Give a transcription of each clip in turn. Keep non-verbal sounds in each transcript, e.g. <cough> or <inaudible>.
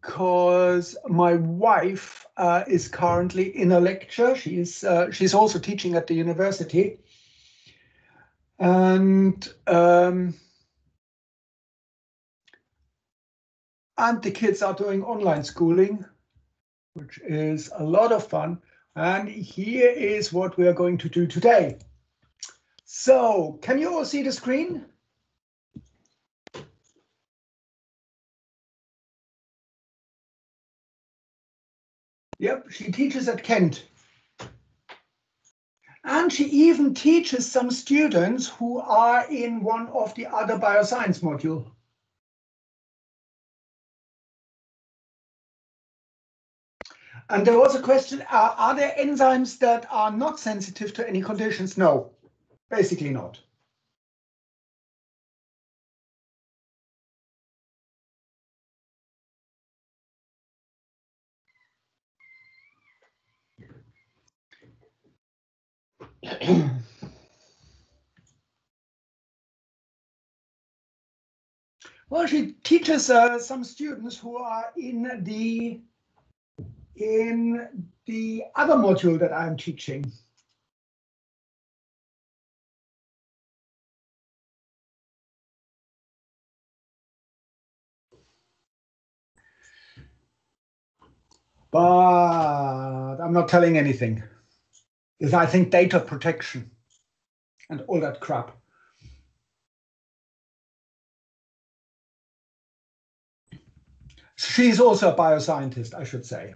because my wife uh, is currently in a lecture. She's uh, she's also teaching at the university, and um, and the kids are doing online schooling, which is a lot of fun. And here is what we are going to do today. So, can you all see the screen? Yep, she teaches at Kent. And she even teaches some students who are in one of the other bioscience module. And there was a question, are, are there enzymes that are not sensitive to any conditions? No, basically not. Well, she teaches uh, some students who are in the in the other module that I'm teaching. But I'm not telling anything. Because I think data protection and all that crap. She's also a bioscientist, I should say.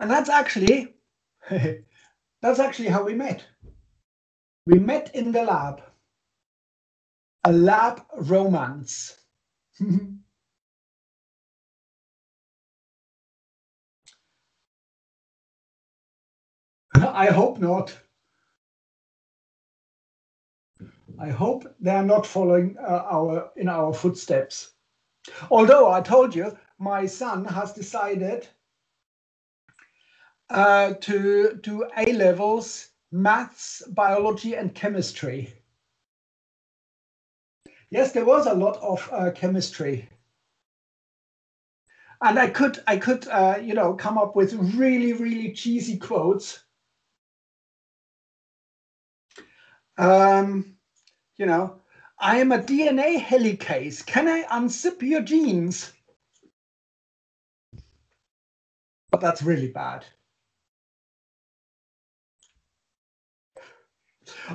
And that's actually, <laughs> that's actually how we met. We met in the lab, a lab romance. <laughs> I hope not. I hope they are not following uh, our in our footsteps. Although I told you, my son has decided uh, to do A levels, maths, biology, and chemistry. Yes, there was a lot of uh, chemistry. And I could, I could, uh, you know, come up with really, really cheesy quotes. Um, you know, I am a DNA helicase. Can I unzip your genes? But that's really bad.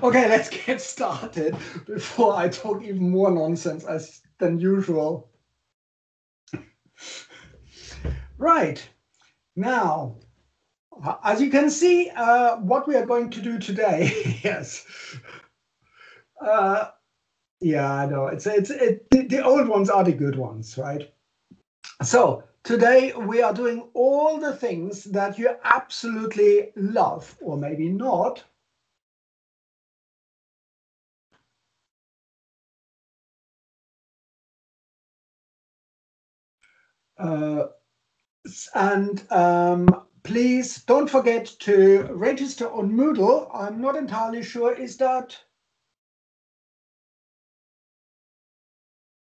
Okay, let's get started before I talk even more nonsense as than usual. Right, now, as you can see, uh, what we are going to do today, <laughs> yes. Uh, yeah, I know, it's, it's, it, the, old ones are the good ones, right? So today we are doing all the things that you absolutely love, or maybe not, Uh, and um, please don't forget to register on Moodle. I'm not entirely sure, is that?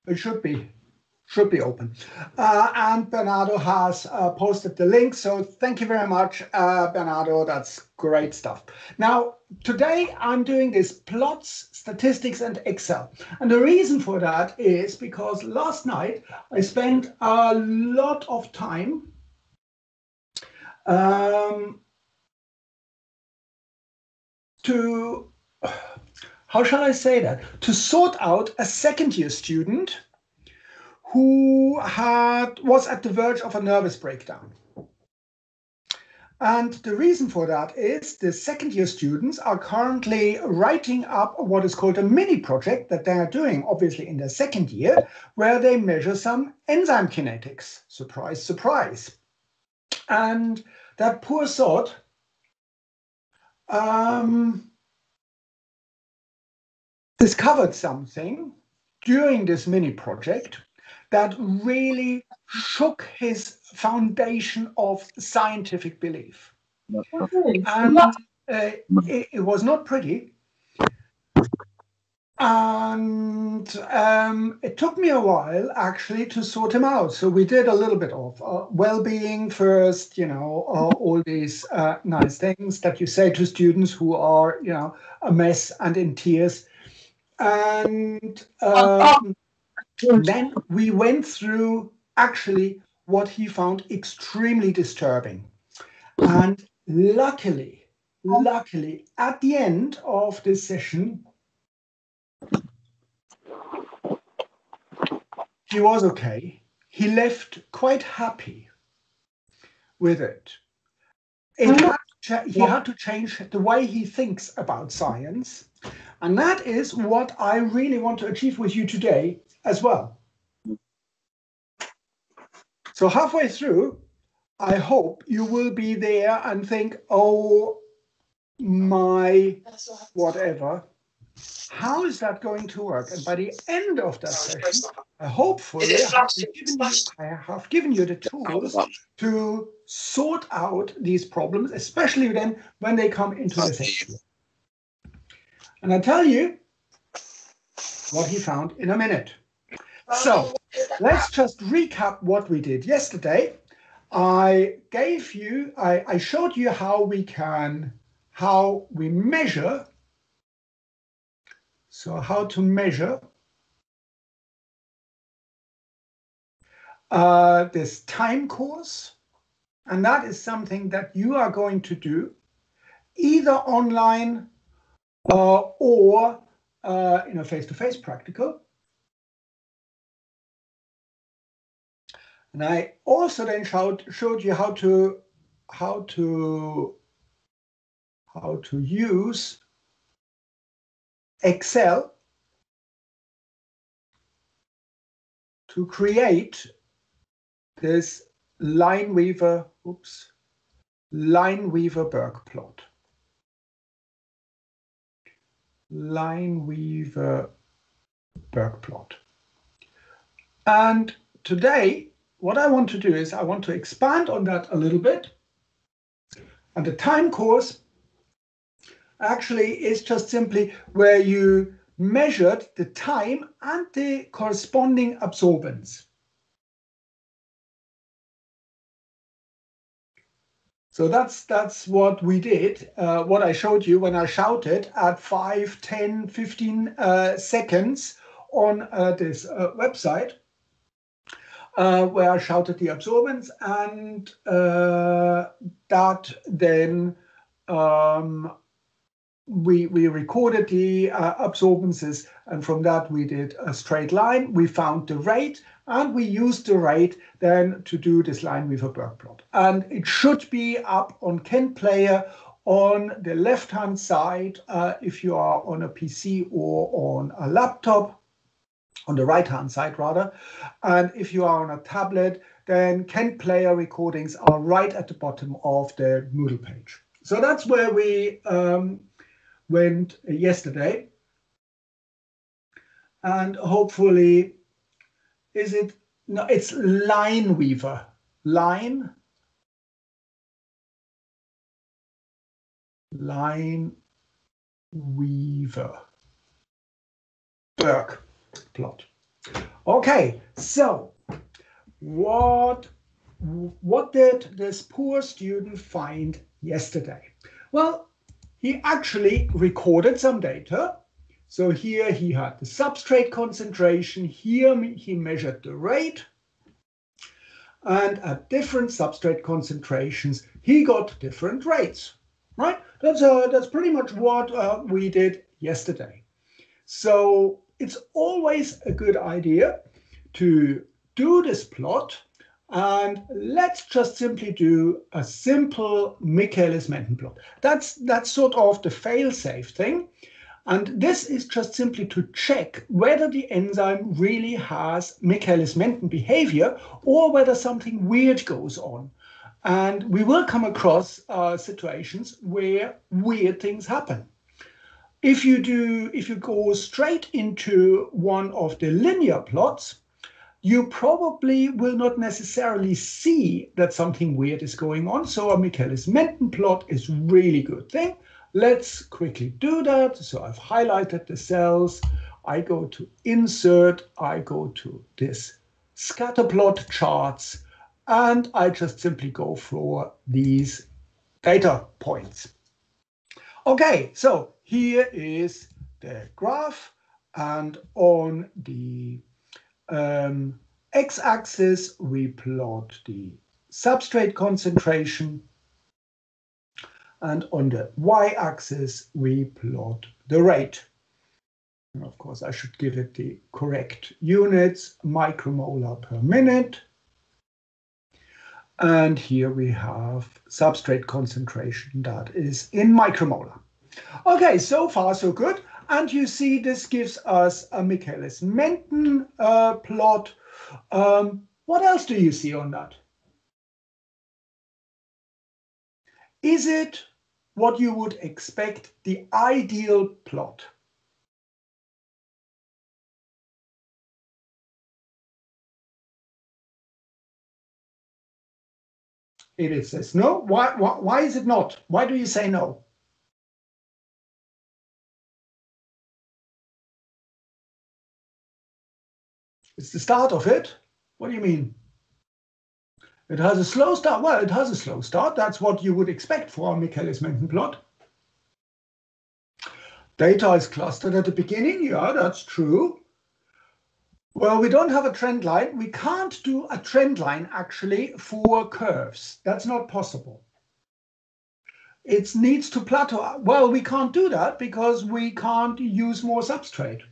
It should be should be open. Uh, and Bernardo has uh, posted the link. So thank you very much, uh, Bernardo. That's great stuff. Now, today I'm doing this plots, statistics, and Excel. And the reason for that is because last night I spent a lot of time um, to, how shall I say that? To sort out a second year student who had was at the verge of a nervous breakdown. And the reason for that is the second year students are currently writing up what is called a mini project that they are doing, obviously in their second year, where they measure some enzyme kinetics. Surprise, surprise. And that poor sod um, discovered something during this mini project that really shook his foundation of scientific belief. And uh, it, it, was not pretty. And um, it took me a while actually to sort him out. So we did a little bit of uh, well-being first, you know, uh, all these uh, nice things that you say to students who are, you know, a mess and in tears. And um, then we went through actually what he found extremely disturbing. And luckily, luckily, at the end of this session, he was okay. He left quite happy with it. it had he had to change the way he thinks about science. And that is what I really want to achieve with you today as well. So halfway through, I hope you will be there and think, oh, my whatever. How is that going to work? And by the end of that session, uh, hopefully, I have, you, I have given you the tools to sort out these problems, especially then when they come into the session. And I tell you what he found in a minute. So let's just recap what we did yesterday. I gave you, I, I showed you how we can, how we measure. So how to measure uh, this time course. And that is something that you are going to do either online uh, or uh, in a face-to-face -face practical. And I also then showed, showed you how to how to how to use Excel to create this Lineweaver, oops, Lineweaver Burk plot. Lineweaver Burk plot. And today what I want to do is I want to expand on that a little bit. And the time course actually is just simply where you measured the time and the corresponding absorbance. So that's that's what we did, uh, what I showed you when I shouted at 5, 10, 15 uh, seconds on uh, this uh, website uh, where I shouted the absorbance, and uh, that then um, we we recorded the uh, absorbances, and from that we did a straight line. We found the rate, and we used the rate then to do this Lineweaver Burk plot. And it should be up on KentPlayer on the left-hand side uh, if you are on a PC or on a laptop on the right hand side rather. And if you are on a tablet, then KentPlayer recordings are right at the bottom of the Moodle page. So that's where we um, went yesterday. And hopefully, is it, no, it's line weaver, Line, line weaver. Burk plot. Okay, so what what did this poor student find yesterday? Well, he actually recorded some data. So here he had the substrate concentration, here he measured the rate, and at different substrate concentrations, he got different rates, right? That's, uh, that's pretty much what uh, we did yesterday. So it's always a good idea to do this plot and let's just simply do a simple Michaelis-Menten plot. That's, that's sort of the fail-safe thing. And this is just simply to check whether the enzyme really has Michaelis-Menten behavior or whether something weird goes on. And we will come across uh, situations where weird things happen. If you do, if you go straight into one of the linear plots, you probably will not necessarily see that something weird is going on. So a Michaelis-Menten plot is really good thing. Let's quickly do that. So I've highlighted the cells. I go to insert, I go to this scatterplot charts, and I just simply go for these data points. Okay, so here is the graph, and on the um, x-axis we plot the substrate concentration, and on the y-axis we plot the rate. And of course, I should give it the correct units, micromolar per minute. And here we have substrate concentration that is in micromolar. Okay, so far so good. And you see this gives us a Michaelis-Menten uh, plot. Um, what else do you see on that? Is it what you would expect the ideal plot? It says no. Why, why, why is it not? Why do you say no? It's the start of it. What do you mean? It has a slow start. Well, it has a slow start. That's what you would expect for a Michaelis-Menten plot. Data is clustered at the beginning. Yeah, that's true. Well, we don't have a trend line. We can't do a trend line actually for curves. That's not possible. It needs to plateau. Well, we can't do that because we can't use more substrate.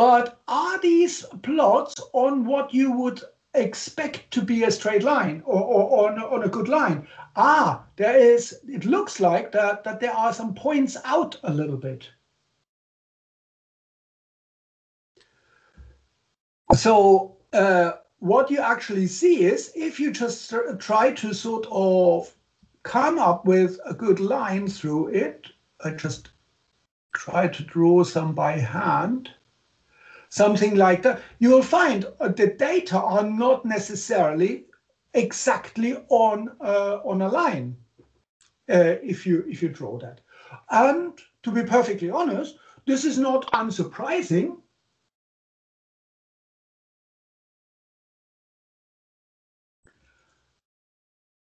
But are these plots on what you would expect to be a straight line or, or, on, on a good line? Ah, there is, it looks like that, that there are some points out a little bit. So uh, what you actually see is if you just try to sort of come up with a good line through it, I just try to draw some by hand, something like that, you will find uh, the data are not necessarily exactly on uh, on a line uh, if you if you draw that. And to be perfectly honest, this is not unsurprising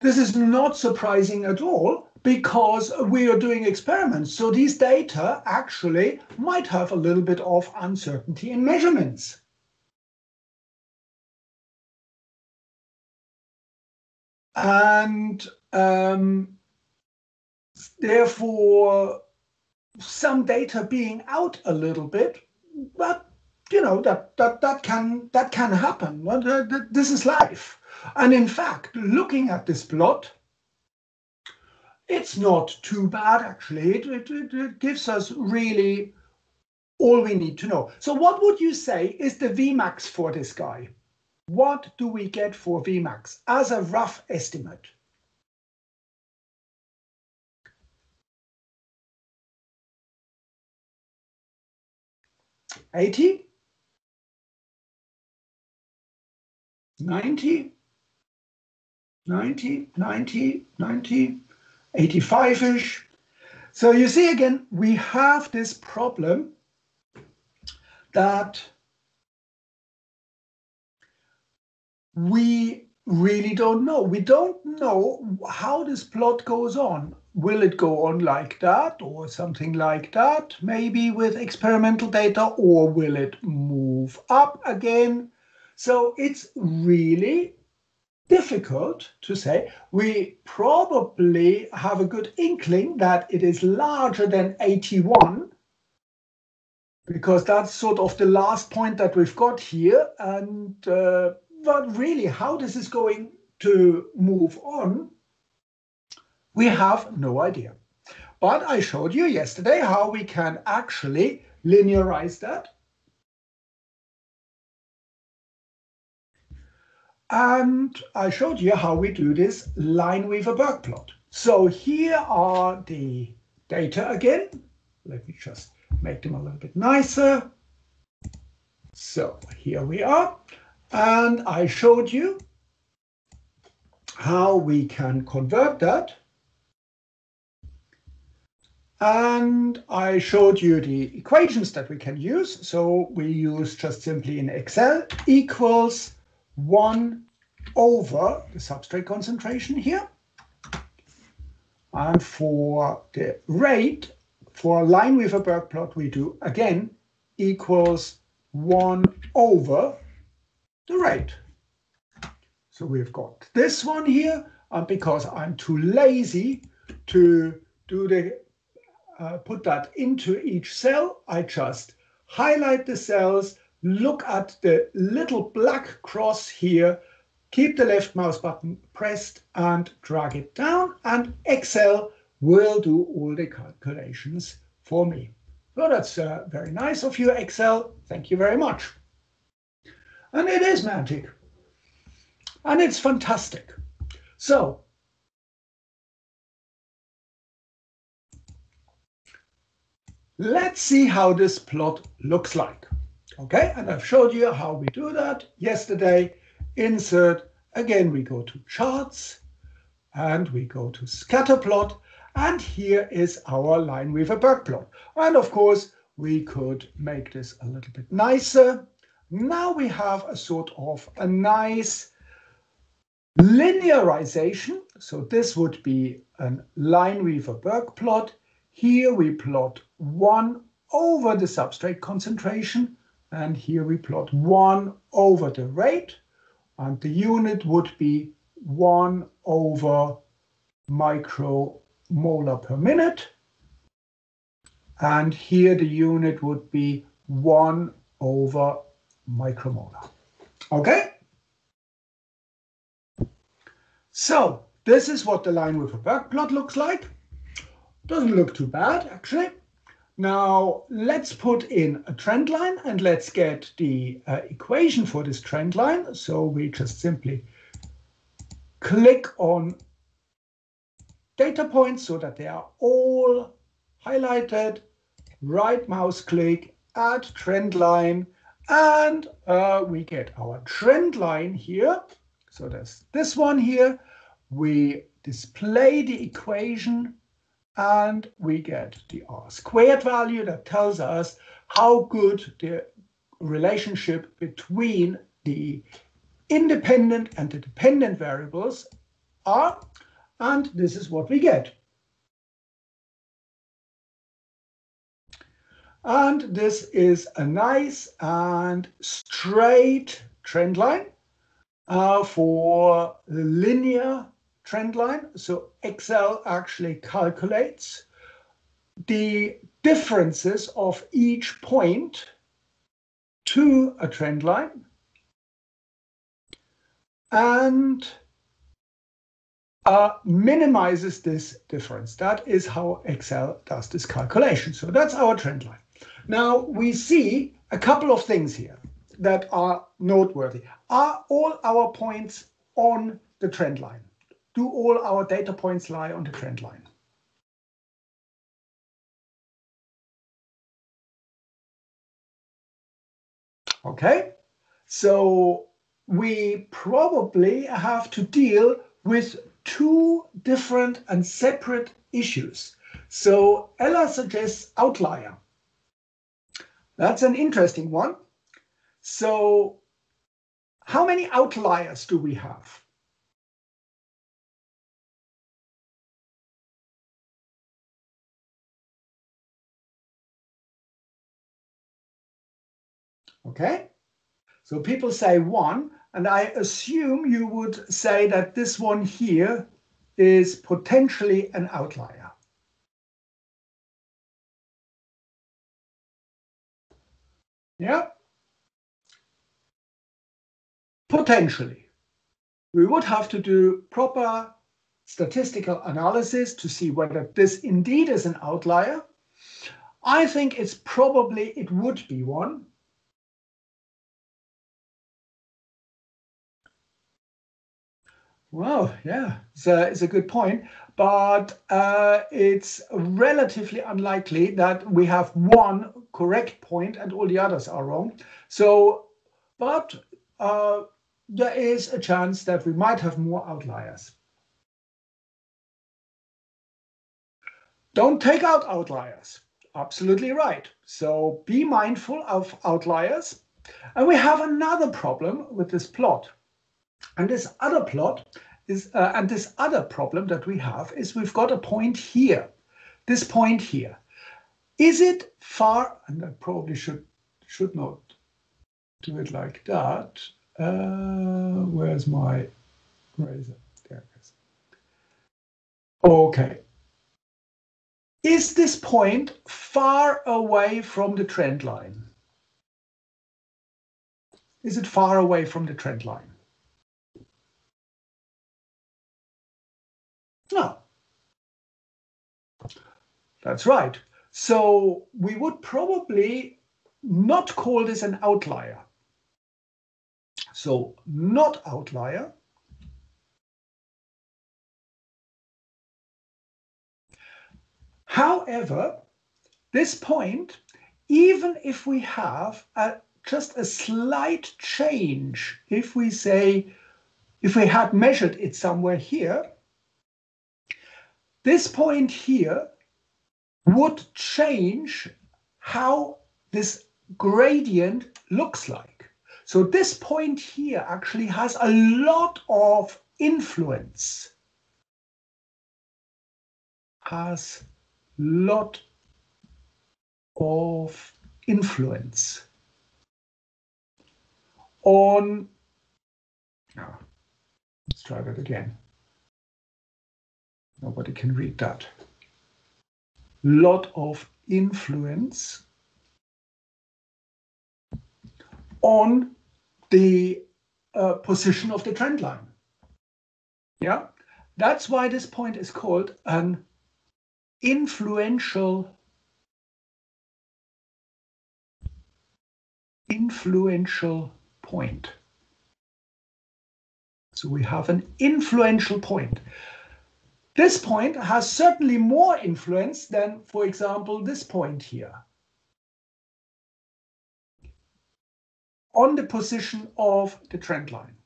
This is not surprising at all because we are doing experiments. So these data actually might have a little bit of uncertainty in measurements. And um, therefore, some data being out a little bit, but you know that that that can that can happen. This is life. And in fact, looking at this plot, it's not too bad actually. It, it, it, gives us really all we need to know. So what would you say is the Vmax for this guy? What do we get for Vmax as a rough estimate? Eighty? Ninety? 90, 90, 90, 85-ish. So you see again, we have this problem that we really don't know. We don't know how this plot goes on. Will it go on like that or something like that, maybe with experimental data, or will it move up again? So it's really difficult to say. We probably have a good inkling that it is larger than 81 because that's sort of the last point that we've got here. And uh, but really, how this is going to move on, we have no idea. But I showed you yesterday how we can actually linearize that And I showed you how we do this Lineweaver-Burk plot. So here are the data again. Let me just make them a little bit nicer. So here we are. And I showed you how we can convert that. And I showed you the equations that we can use. So we use just simply in Excel equals 1 over the substrate concentration here. And for the rate, for a Lineweaver-Burk plot, we do again equals 1 over the rate. So we've got this one here, and because I'm too lazy to do the uh, put that into each cell, I just highlight the cells, look at the little black cross here, keep the left mouse button pressed and drag it down, and Excel will do all the calculations for me. Well, that's uh, very nice of you, Excel. Thank you very much. And it is magic. And it's fantastic. So, let's see how this plot looks like. Okay, and I've showed you how we do that yesterday. Insert, again, we go to charts and we go to scatter plot. And here is our Lineweaver-Burk plot. And of course, we could make this a little bit nicer. Now we have a sort of a nice linearization. So this would be a Lineweaver-Burk plot. Here we plot 1 over the substrate concentration, and here we plot 1 over the rate, and the unit would be 1 over micromolar per minute. And here the unit would be 1 over micromolar. Okay? So this is what the Lineweaver-Burk plot looks like. Doesn't look too bad, actually. Now let's put in a trend line and let's get the uh, equation for this trend line. So we just simply click on data points so that they are all highlighted, right mouse click, add trend line, and uh, we get our trend line here. So there's this one here. We display the equation and we get the R squared value that tells us how good the relationship between the independent and the dependent variables are. And this is what we get. And this is a nice and straight trend line uh, for linear trend line. So Excel actually calculates the differences of each point to a trend line and uh, minimizes this difference. That is how Excel does this calculation. So that's our trend line. Now we see a couple of things here that are noteworthy. Are all our points on the trend line? Do all our data points lie on the trend line? Okay, so we probably have to deal with two different and separate issues. So Ella suggests outlier. That's an interesting one. So how many outliers do we have? Okay, so people say one, and I assume you would say that this one here is potentially an outlier. Yeah, potentially. We would have to do proper statistical analysis to see whether this indeed is an outlier. I think it's probably, it would be one. Well, yeah, it's a, good point, but uh, it's relatively unlikely that we have one correct point and all the others are wrong. So, but uh, there is a chance that we might have more outliers. don't take out outliers. Absolutely right. So be mindful of outliers. And we have another problem with this plot. And this other plot is, uh, and this other problem that we have is we've got a point here, this point here. Is it far, and I probably should, should not do it like that. Uh, where's my razor? There it is. Okay. Is this point far away from the trend line? Is it far away from the trend line? No. That's right. So we would probably not call this an outlier. So not outlier. However, this point, even if we have a, just a slight change, if we say, if we had measured it somewhere here, this point here would change how this gradient looks like. So this point here actually has a lot of influence, has lot of influence on, oh, let's try that again. Nobody can read that. Lot of influence on the uh, position of the trend line. Yeah, that's why this point is called an influential influential point. So we have an influential point. This point has certainly more influence than, for example, this point here. on the position of the trend line.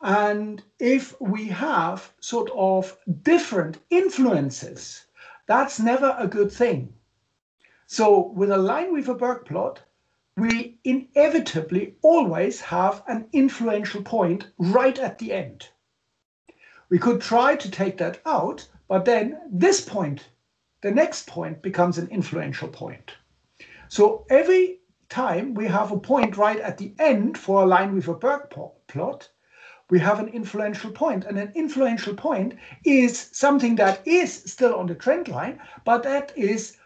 And if we have sort of different influences that's never a good thing. So with a line Lineweaver-Burk plot, we inevitably always have an influential point right at the end. We could try to take that out, but then this point, the next point becomes an influential point. So every time we have a point right at the end for a Lineweaver-Burk plot, we have an influential point. And an influential point is something that is still on the trend line, but that is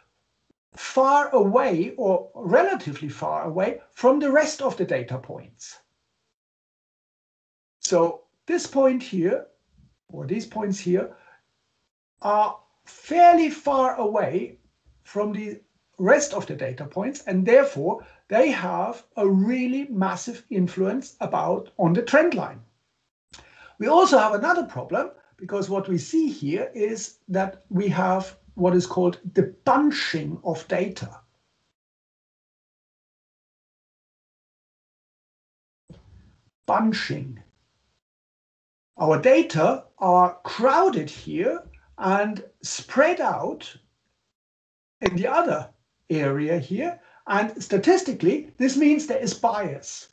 far away or relatively far away from the rest of the data points. So this point here, or these points here, are fairly far away from the rest of the data points, and therefore they have a really massive influence about on the trend line. We also have another problem because what we see here is that we have what is called the bunching of data. Bunching. Our data are crowded here and spread out in the other area here. And statistically, this means there is bias.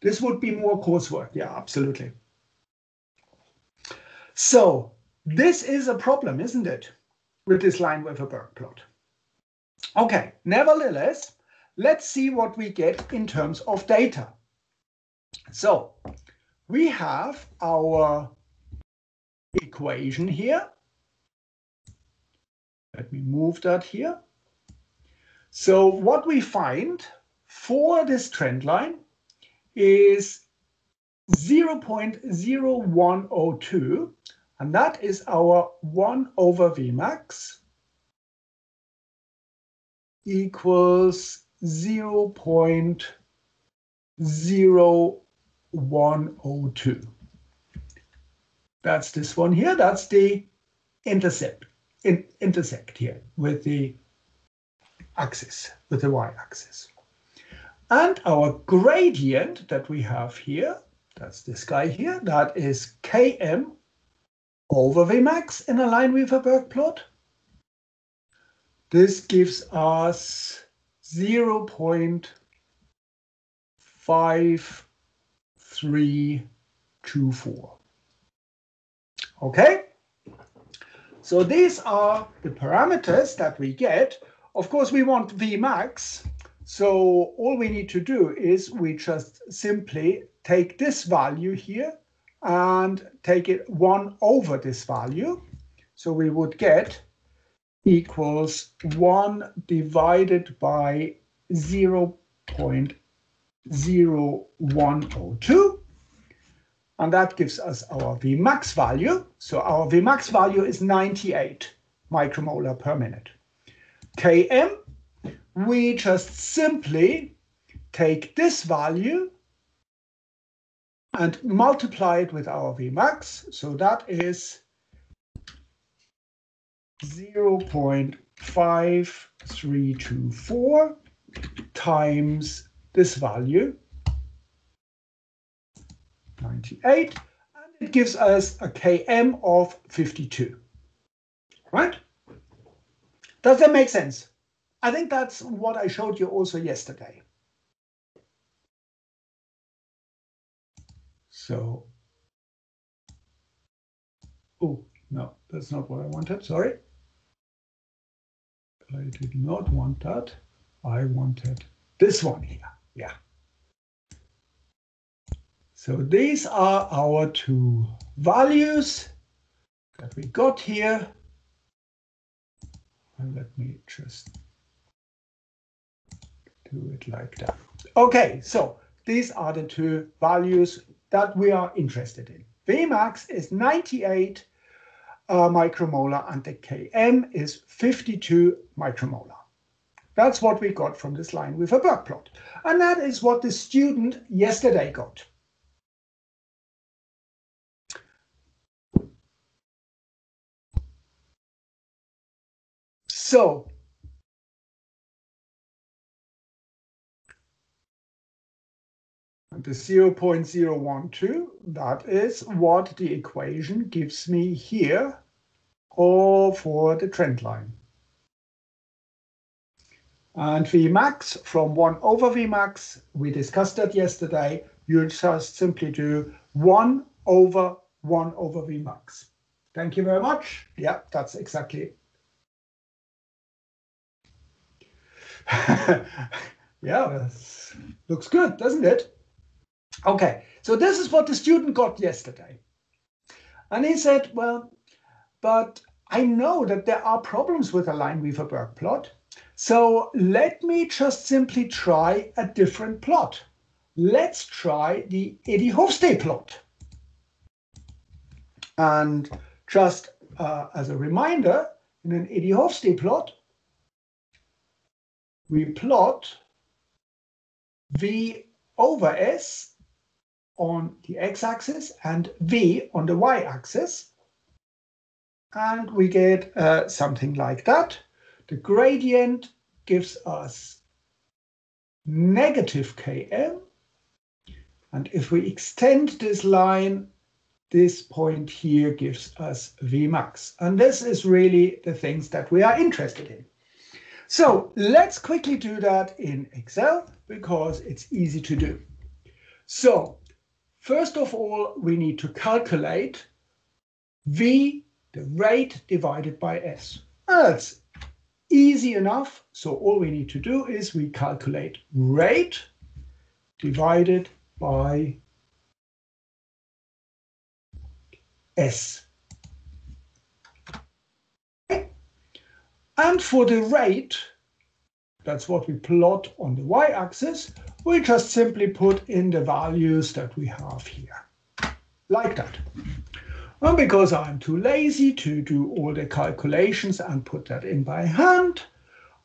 This would be more coursework. Yeah, absolutely. So this is a problem, isn't it, with this Lineweaver-Burk plot? Okay, nevertheless, let's see what we get in terms of data. So we have our equation here. Let me move that here. So what we find for this trend line is 0.0102, and that is our 1 over Vmax equals 0.0102. That's this one here. That's the intercept, in, intersect here with the axis, with the y-axis. And our gradient that we have here that's this guy here, that is Km over Vmax in a Lineweaver-Burk plot. This gives us 0 0.5324. Okay, so these are the parameters that we get. Of course, we want Vmax. So all we need to do is we just simply take this value here and take it 1 over this value. So we would get equals 1 divided by 0 0.0102. And that gives us our Vmax value. So our Vmax value is 98 micromolar per minute. Km, we just simply take this value and multiply it with our Vmax. So that is 0.5324 times this value, 98, and it gives us a km of 52. Right? Does that make sense? I think that's what I showed you also yesterday. So, oh, no, that's not what I wanted, sorry. I did not want that. I wanted this one here, yeah. So these are our two values that we got here. And let me just do it like that. Okay, so these are the two values that we are interested in. Vmax is 98 uh, micromolar and the Km is 52 micromolar. That's what we got from this Lineweaver-Burk plot. And that is what the student yesterday got. So the 0.012, that is what the equation gives me here or for the trend line. And Vmax from 1 over Vmax, we discussed that yesterday, you just simply do 1 over 1 over Vmax. Thank you very much. Yeah, that's exactly <laughs> yeah, looks good, doesn't it? Okay, so this is what the student got yesterday. And he said, well, but I know that there are problems with a Lineweaver-Burk plot. So let me just simply try a different plot. Let's try the Eadie-Hofstee plot. And just uh, as a reminder, in an Eadie-Hofstee plot, we plot V over S on the x-axis and v on the y-axis. And we get uh, something like that. The gradient gives us negative km. And if we extend this line, this point here gives us Vmax. And this is really the things that we are interested in. So let's quickly do that in Excel because it's easy to do. So First of all, we need to calculate V, the rate divided by S. That's easy enough. So all we need to do is we calculate rate divided by S. And for the rate, that's what we plot on the y-axis, we just simply put in the values that we have here, like that. And because I'm too lazy to do all the calculations and put that in by hand,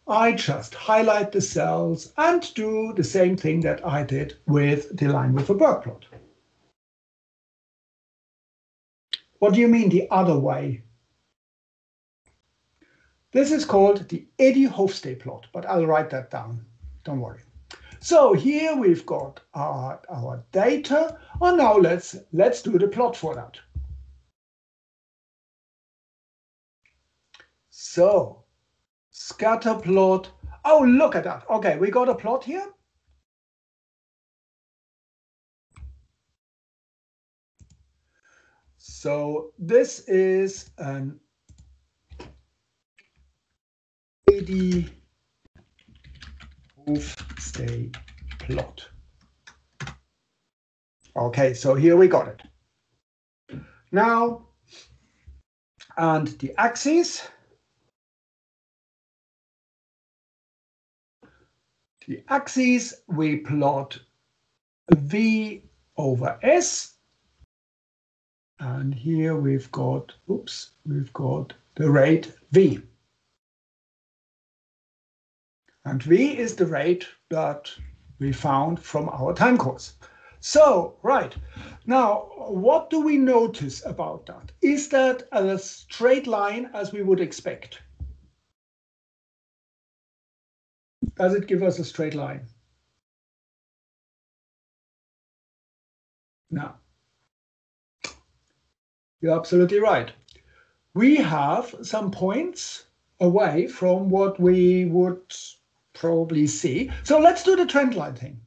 I just highlight the cells and do the same thing that I did with the Lineweaver-Burk plot. What do you mean the other way? This is called the Eadie-Hofstee plot, but I'll write that down. Don't worry. So here we've got our, our data. And now let's, let's do the plot for that. So scatter plot. Oh, look at that. Okay, we got a plot here. So this is an AD stay plot. Okay, so here we got it. Now, and the axis. The axis we plot V over S. And here we've got, oops, we've got the rate V. And V is the rate that we found from our time course. So, right, now, what do we notice about that? Is that a straight line as we would expect? Does it give us a straight line? No. You're absolutely right. We have some points away from what we would probably see. So let's do the trend line thing.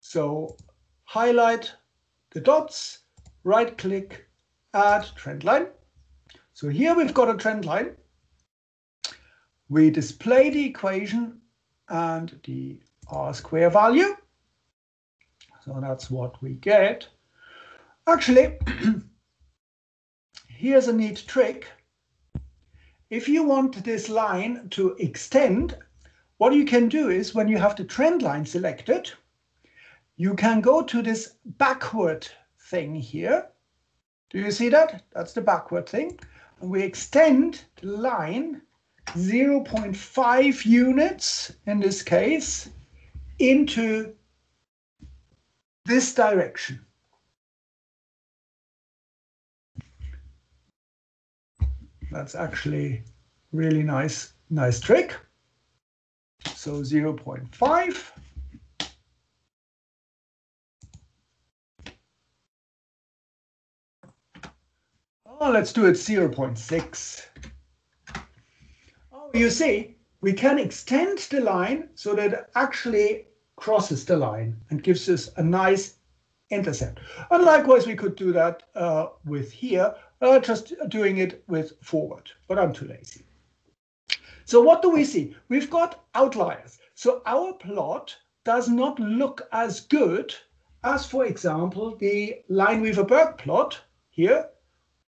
So highlight the dots, right click, add trend line. So here we've got a trend line. We display the equation and the R square value. So that's what we get. Actually, <clears throat> here's a neat trick. If you want this line to extend, what you can do is when you have the trend line selected, you can go to this backward thing here. Do you see that? That's the backward thing. And we extend the line 0.5 units in this case into this direction. That's actually really nice, nice trick. So 0.5. Oh, let's do it 0.6. Oh, you see, we can extend the line so that it actually crosses the line and gives us a nice intercept. And likewise, we could do that uh, with here, uh, just doing it with forward, but I'm too lazy. So what do we see? We've got outliers. So our plot does not look as good as, for example, the Lineweaver-Burk plot here,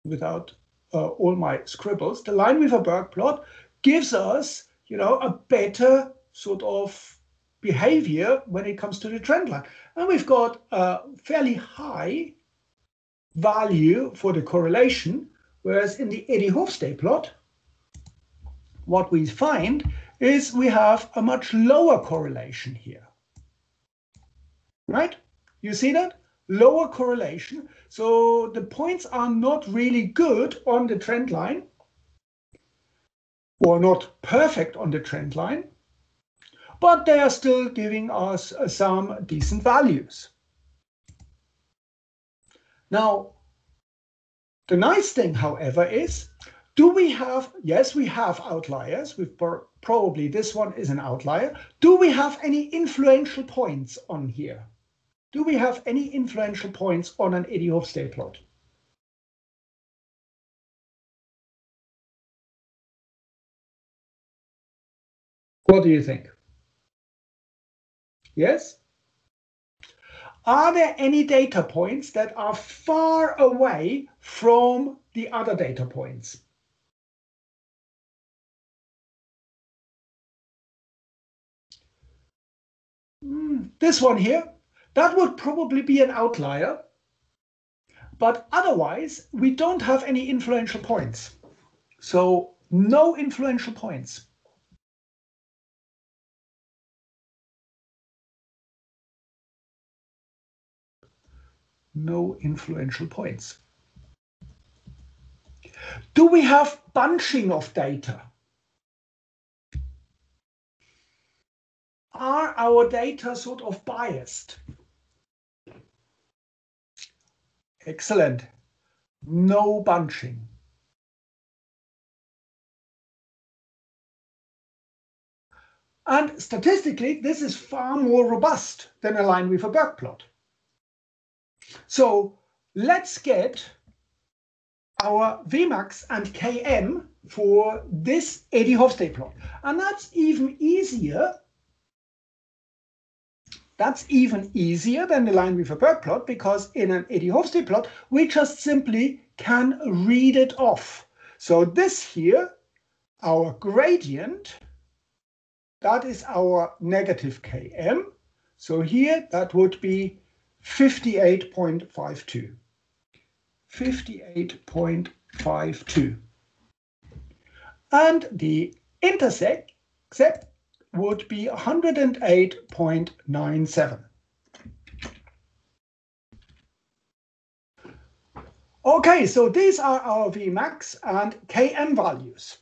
without uh, all my scribbles. The Lineweaver-Burk plot gives us, you know, a better sort of behavior when it comes to the trend line. And we've got a fairly high value for the correlation, whereas in the Eadie-Hofstee plot, what we find is we have a much lower correlation here. Right? You see that? Lower correlation. So the points are not really good on the trend line or not perfect on the trend line, but they are still giving us uh, some decent values. Now, the nice thing, however, is do we have, yes, we have outliers. We've probably this one is an outlier. Do we have any influential points on here? Do we have any influential points on an Eadie-Hofstee plot? What do you think? Yes? Are there any data points that are far away from the other data points? Hmm, this one here, that would probably be an outlier. But otherwise, we don't have any influential points. So no influential points. No influential points. Do we have bunching of data? Are our data sort of biased? Excellent. No bunching. And statistically, this is far more robust than a Lineweaver-Burk plot. So let's get our Vmax and Km for this Eadie-Hofstee plot. And that's even easier. That's even easier than the Lineweaver-Burk plot because in an Eadie-Hofstee plot, we just simply can read it off. So this here, our gradient, that is our negative Km. So here that would be 58.52. 58.52. And the intersect would be 108.97. Okay, so these are our Vmax and Km values.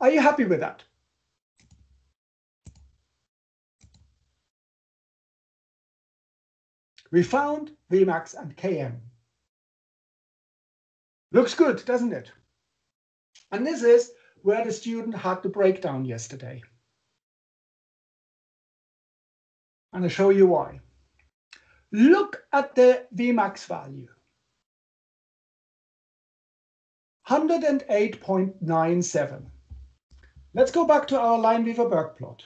Are you happy with that? We found Vmax and Km. Looks good, doesn't it? And this is where the student had the breakdown yesterday. And I'll show you why. Look at the Vmax value. 108.97. Let's go back to our Lineweaver-Burk plot.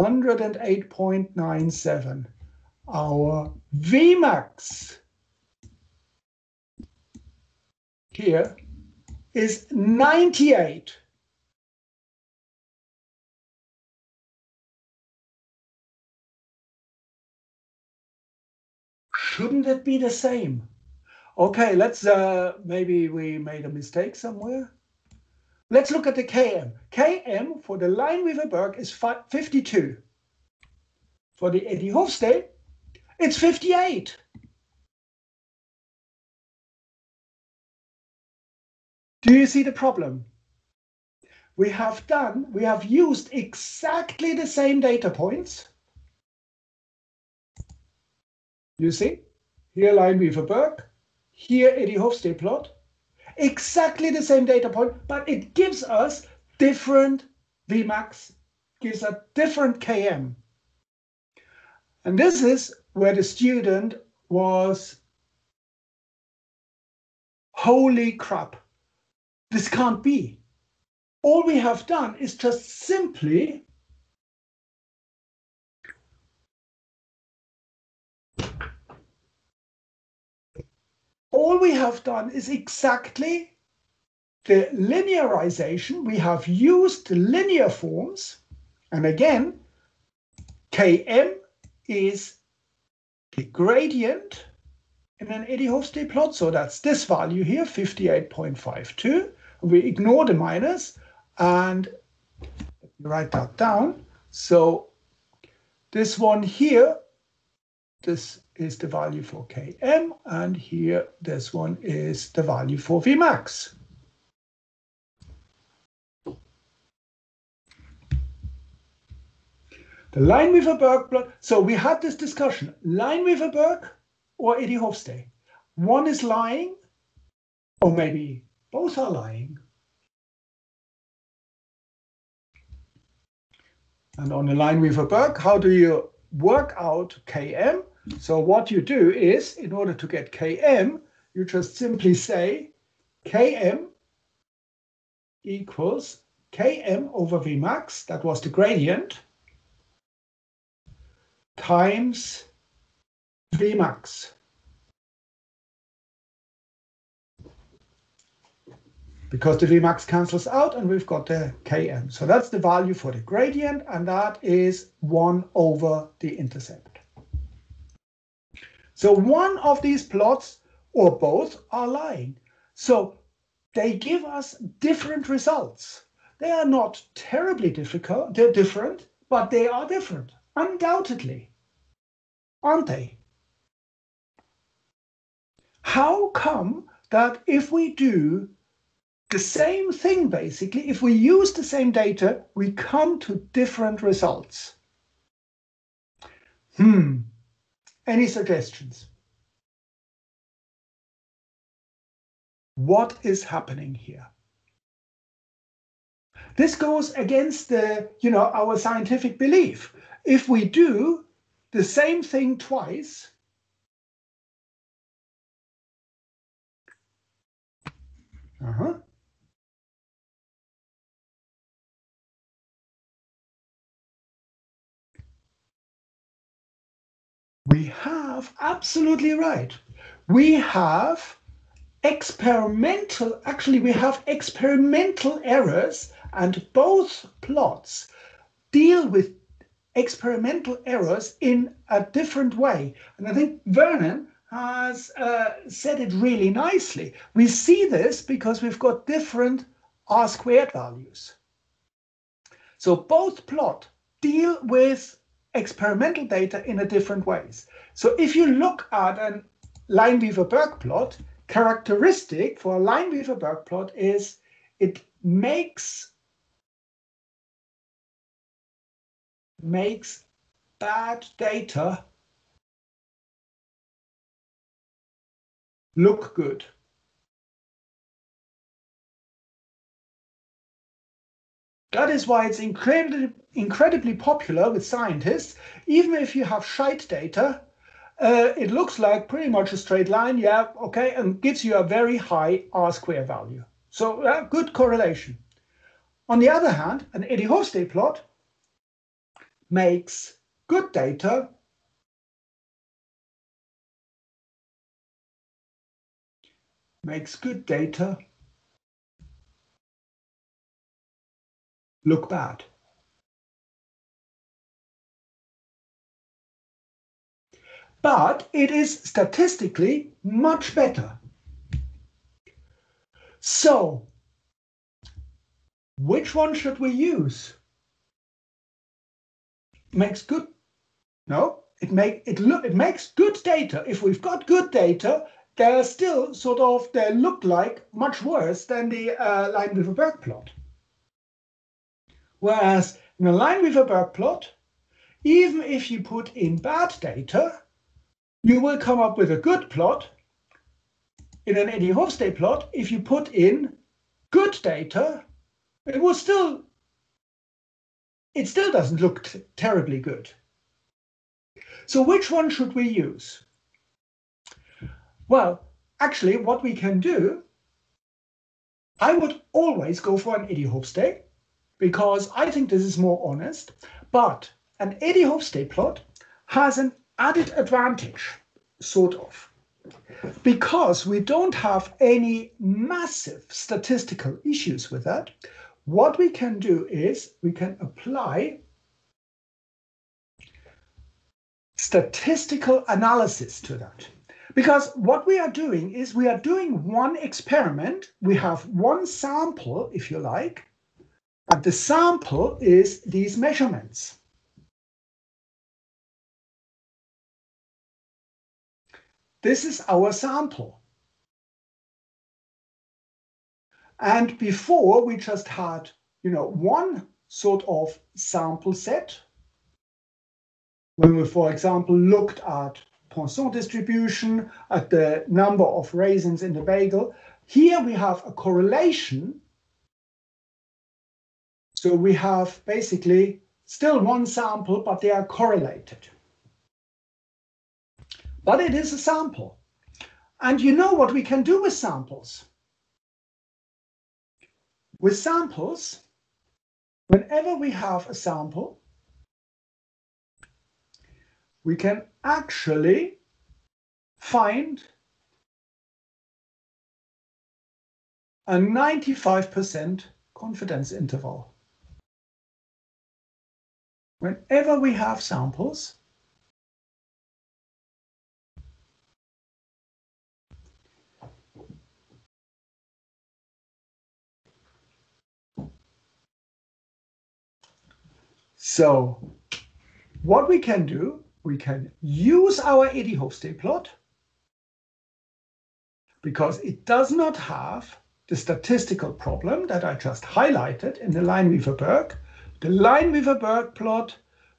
108.97 our Vmax here is 98. Shouldn't it be the same? Okay, let's uh, maybe we made a mistake somewhere. Let's look at the Km. Km for the Lineweaver-Burk is 52. For the Eadie-Hofstee, it's 58. Do you see the problem? We have done, we have used exactly the same data points. You see, here Lineweaver-Burk, here Eadie-Hofstee plot, exactly the same data point, but it gives us different Vmax, gives a different Km. And this is where the student was, holy crap, this can't be. All we have done is just simply all we have done is exactly the linearization. We have used linear forms. And again, Km is the gradient in an Eadie-Hofstee plot. So that's this value here, 58.52. We ignore the minus and write that down. So this one here, this is the value for Km, and here this one is the value for Vmax. The Lineweaver-Burk plot. So we had this discussion. Lineweaver-Burk or Eadie-Hofstee. One is lying, or maybe both are lying. And on the line with a Lineweaver-Burk, how do you work out Km? So what you do is, in order to get Km, you just simply say Km equals Km over Vmax, that was the gradient, times Vmax. Because the Vmax cancels out and we've got the Km. So that's the value for the gradient and that is 1 over the intercept. So one of these plots or both are lying. So they give us different results. They are not terribly difficult, they're different, but they are different, undoubtedly aren't they? How come that if we do the same thing basically. If we use the same data, we come to different results. Hmm. Any suggestions? What is happening here? This goes against the, you know, our scientific belief. If we do the same thing twice, we have absolutely right. We have experimental, actually we have experimental errors and both plots deal with experimental errors in a different way. And I think Vernon has uh, said it really nicely. We see this because we've got different R squared values. So both plot deal with experimental data in a different ways. So if you look at a Lineweaver-Burk plot, characteristic for a Lineweaver-Burk plot is it makes makes bad data look good. That is why it's incredibly, incredibly popular with scientists. Even if you have shite data, uh, it looks like pretty much a straight line, yeah, okay, and gives you a very high R square value. So uh, good correlation. On the other hand, an Eadie-Hofstee plot makes good data makes good data look bad. But it is statistically much better. So, which one should we use? makes good. No, it make it look it makes good data. If we've got good data, they're still sort of they look like much worse than the uh, Lineweaver-Burk plot. Whereas in line with a Lineweaver-Burk plot, even if you put in bad data, you will come up with a good plot. In an Eadie-Hofstee plot, if you put in good data, it will still it still doesn't look terribly good. So which one should we use? Well, actually, what we can do, I would always go for an Eadie-Hofstee because I think this is more honest. But an Eadie-Hofstee plot has an added advantage, sort of, because we don't have any massive statistical issues with that. What we can do is we can apply statistical analysis to that. Because what we are doing is we are doing one experiment. We have one sample, if you like, and the sample is these measurements. This is our sample. And before we just had, you know, one sort of sample set. When we, for example, looked at Poisson distribution, at the number of raisins in the bagel, here we have a correlation. So we have basically still one sample, but they are correlated. But it is a sample. And you know what we can do with samples? With samples, whenever we have a sample, we can actually find a 95% confidence interval. Whenever we have samples, So what we can do, we can use our Eadie-Hofstee plot because it does not have the statistical problem that I just highlighted in the Lineweaver-Burk. The Lineweaver-Burk plot,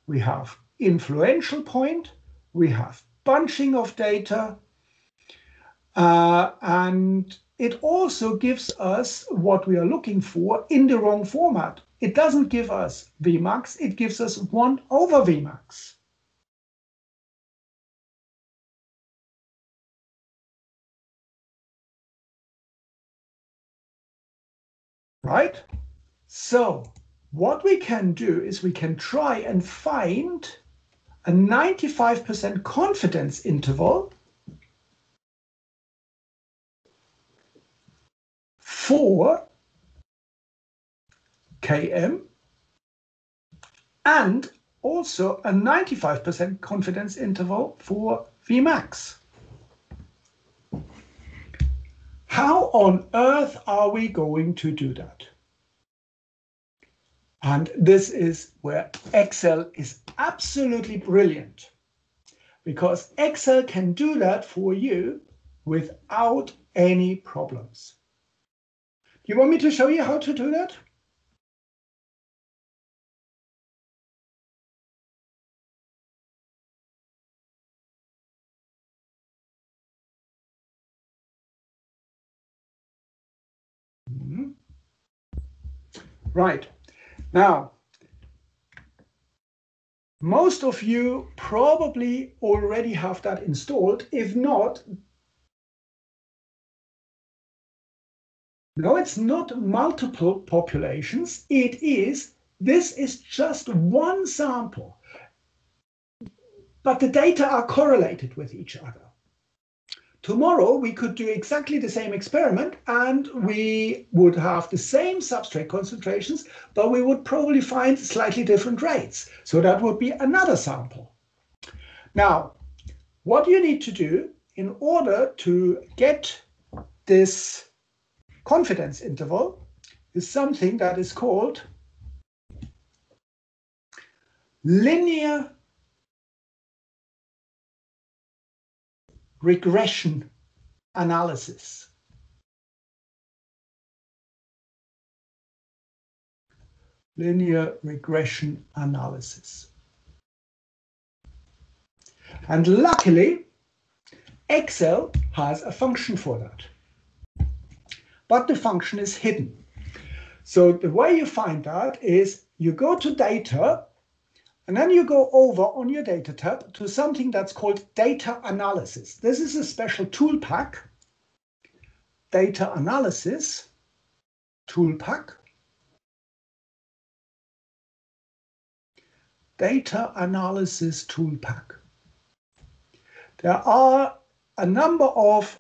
we have influential point, we have bunching of data, uh, and it also gives us what we are looking for in the wrong format. It doesn't give us Vmax, it gives us 1 over Vmax. Right? So what we can do is we can try and find a 95% confidence interval for km and also a 95% confidence interval for Vmax. How on earth are we going to do that? And this is where Excel is absolutely brilliant because Excel can do that for you without any problems. Do you want me to show you how to do that? Hmm. Right. Now, most of you probably already have that installed. If not, No, it's not multiple populations. It is, this is just one sample. But the data are correlated with each other. Tomorrow, we could do exactly the same experiment and we would have the same substrate concentrations, but we would probably find slightly different rates. So that would be another sample. Now, what you need to do in order to get this confidence interval is something that is called linear regression analysis. Linear regression analysis. And luckily, Excel has a function for that but the function is hidden. So the way you find that is you go to data and then you go over on your data tab to something that's called data analysis. This is a special tool pack, data analysis tool pack. Data analysis tool pack. There are a number of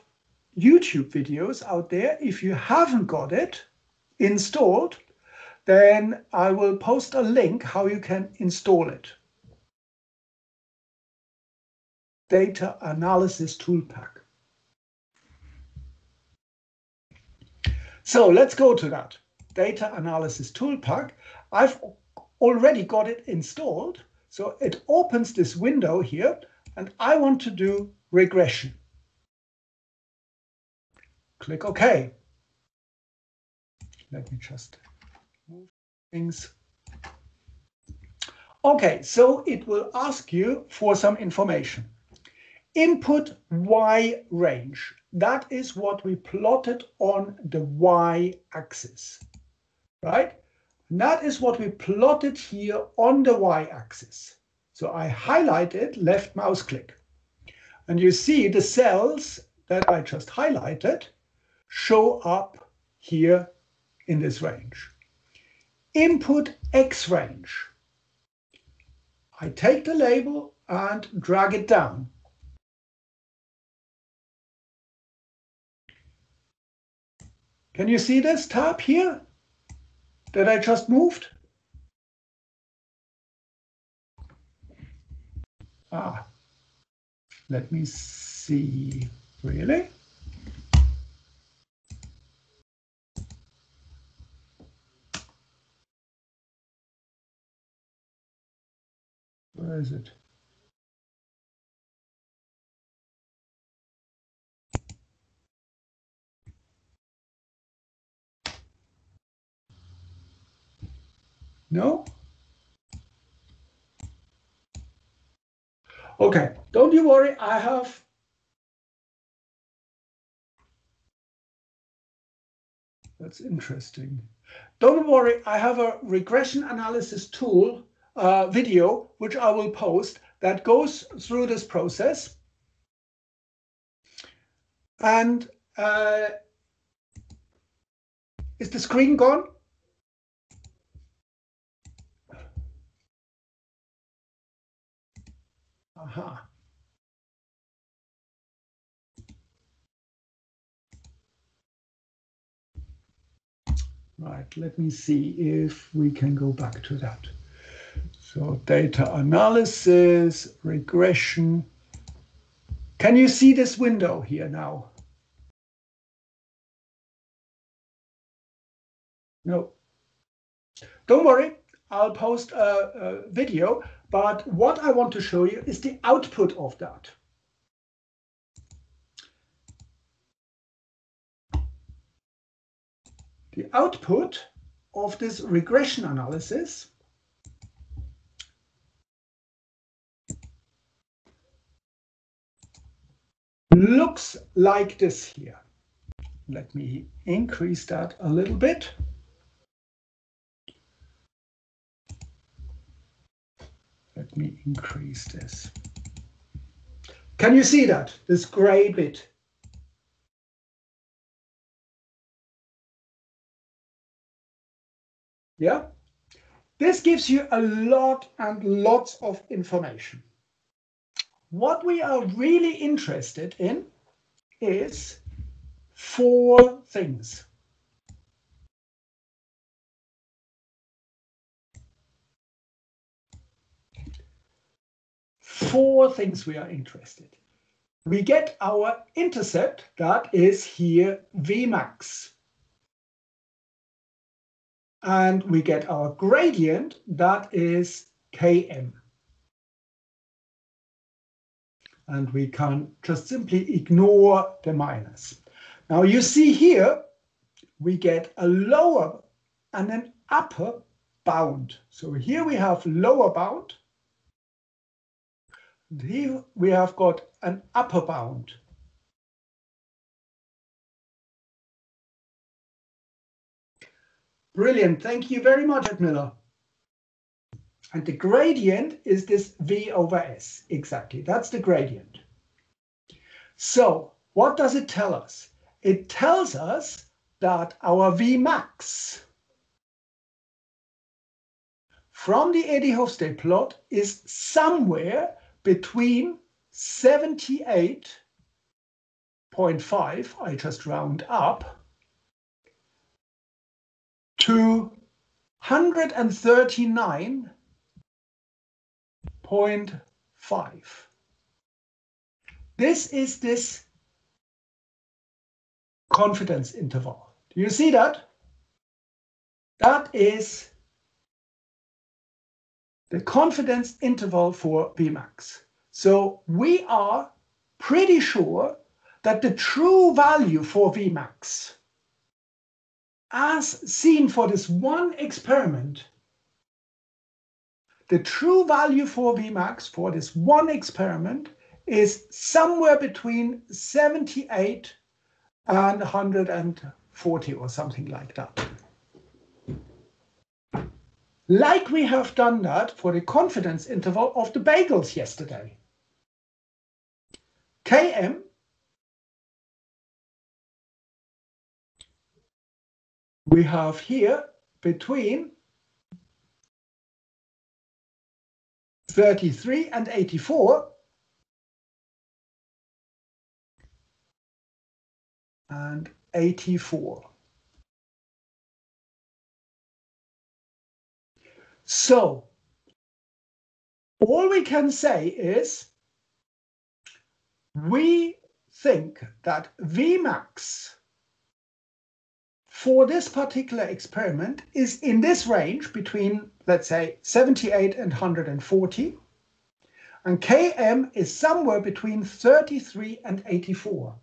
YouTube videos out there. If you haven't got it installed, then I will post a link how you can install it. Data Analysis Tool Pack. So let's go to that. Data Analysis Tool Pack. I've already got it installed. So it opens this window here and I want to do regression. Click OK. Let me just things. Okay, so it will ask you for some information. Input Y range. That is what we plotted on the Y axis, right? And that is what we plotted here on the Y axis. So I highlighted left mouse click. And you see the cells that I just highlighted show up here in this range. Input X range. I take the label and drag it down. Can you see this tab here that I just moved? Ah, let me see, really? Where is it? No? Okay, don't you worry, I have That's interesting. Don't worry, I have a regression analysis tool uh, video, which I will post, that goes through this process. And uh, is the screen gone? Aha. Right, let me see if we can go back to that. So data analysis, regression. Can you see this window here now? No. Don't worry, I'll post a, a video, but what I want to show you is the output of that. The output of this regression analysis looks like this here. Let me increase that a little bit. Let me increase this. Can you see that, this gray bit? Yeah? This gives you a lot and lots of information. What we are really interested in is four things. Four things we are interested. We get our intercept, that is here Vmax and we get our gradient, that is Km. And we can just simply ignore the minus. Now you see here, we get a lower and an upper bound. So here we have lower bound. And Here we have got an upper bound. Brilliant. Thank you very much, Ed Miller. And the gradient is this V over S. Exactly. That's the gradient. So what does it tell us? It tells us that our Vmax from the Eadie-Hofstee plot is somewhere between 78.5, I just round up, to 139.5. This is this confidence interval. Do you see that? That is the confidence interval for Vmax. So we are pretty sure that the true value for Vmax as seen for this one experiment, the true value for Vmax for this one experiment is somewhere between 78 and 140 or something like that. Like we have done that for the confidence interval of the bagels yesterday. Km we have here between 33 and 84 and 84. So all we can say is we think that Vmax for this particular experiment is in this range between, let's say, 78 and 140. And Km is somewhere between 33 and 84.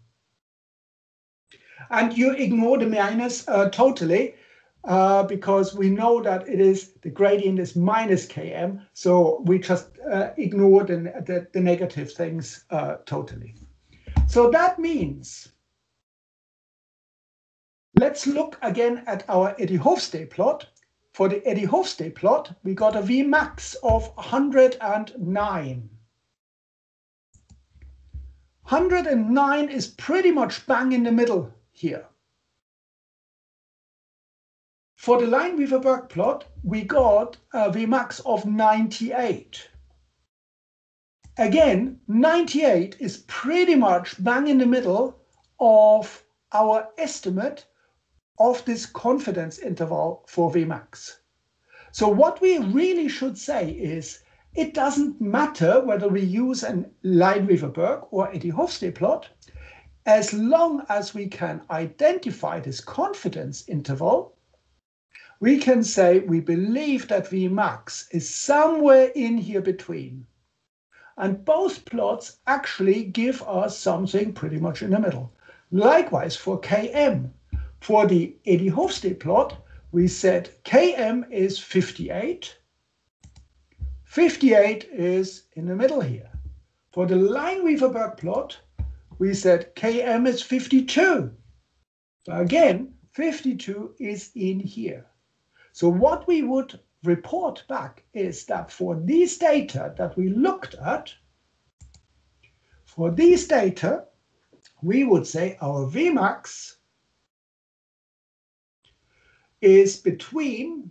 And you ignore the minus uh, totally. uh, because we know that it is the gradient is minus km, so we just uh, ignore the, the, the, negative things uh, totally. So that means, let's look again at our Eadie-Hofstee plot. For the Eadie-Hofstee plot, we got a Vmax of 109. 109 is pretty much bang in the middle here. For the Lineweaver-Burk plot, we got a Vmax of 98. Again, 98 is pretty much bang in the middle of our estimate of this confidence interval for Vmax. So what we really should say is it doesn't matter whether we use an Lineweaver-Burk or Eadie-Hofstee plot, as long as we can identify this confidence interval, we can say we believe that Vmax is somewhere in here between. And both plots actually give us something pretty much in the middle. Likewise for Km. For the Eadie-Hofstee plot, we said Km is 58. 58 is in the middle here. For the Lineweaver-Burk plot, we said Km is 52. So again, 52 is in here. So what we would report back is that for these data that we looked at, for these data, we would say our Vmax is between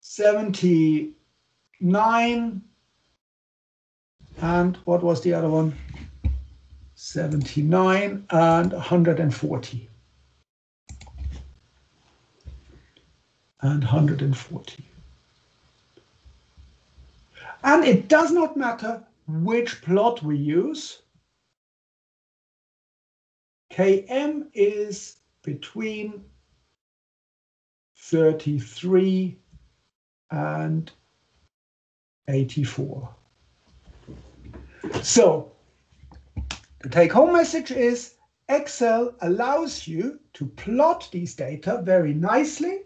79 and what was the other one? 79 and 140. and 140. And it does not matter which plot we use. Km is between 33 and 84. So the take home message is Excel allows you to plot these data very nicely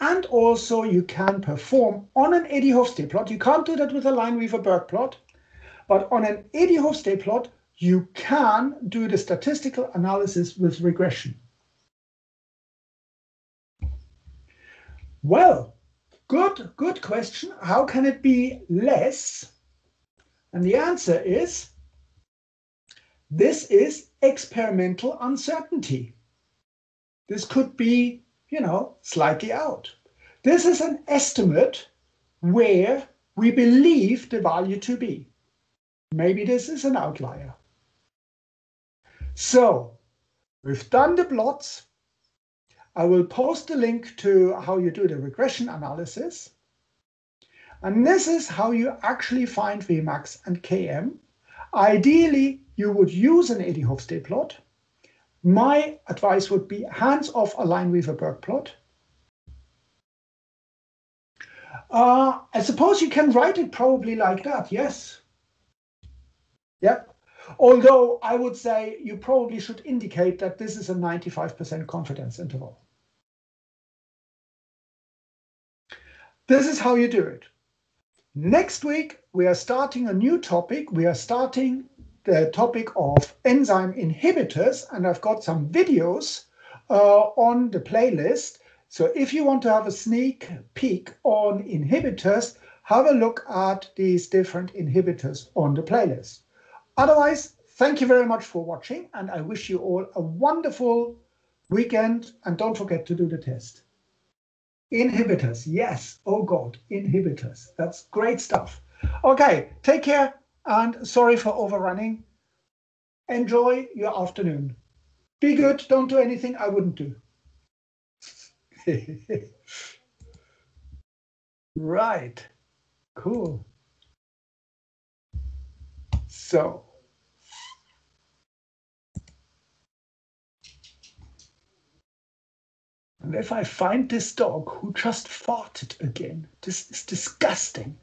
and also you can perform on an Eadie-Hofstee plot. You can't do that with a Lineweaver-Burk plot, but on an Eadie-Hofstee plot, you can do the statistical analysis with regression. Well, good, good question. How can it be less? And the answer is, this is experimental uncertainty. This could be you know, slightly out. This is an estimate where we believe the value to be. Maybe this is an outlier. So we've done the plots. I will post the link to how you do the regression analysis. And this is how you actually find Vmax and Km. Ideally, you would use an Eadie-Hofstee plot my advice would be hands off a line Lineweaver-Burk plot. Uh, I suppose you can write it probably like that, yes. Yep. Although I would say you probably should indicate that this is a 95% confidence interval. This is how you do it. Next week, we are starting a new topic. We are starting the topic of enzyme inhibitors, and I've got some videos uh, on the playlist. So if you want to have a sneak peek on inhibitors, have a look at these different inhibitors on the playlist. Otherwise, thank you very much for watching, and I wish you all a wonderful weekend, and don't forget to do the test. Inhibitors, yes, oh God, inhibitors, that's great stuff. Okay, take care and sorry for overrunning. Enjoy your afternoon. Be good. Don't do anything I wouldn't do. <laughs> right. Cool. So. And if I find this dog who just farted again, this is disgusting.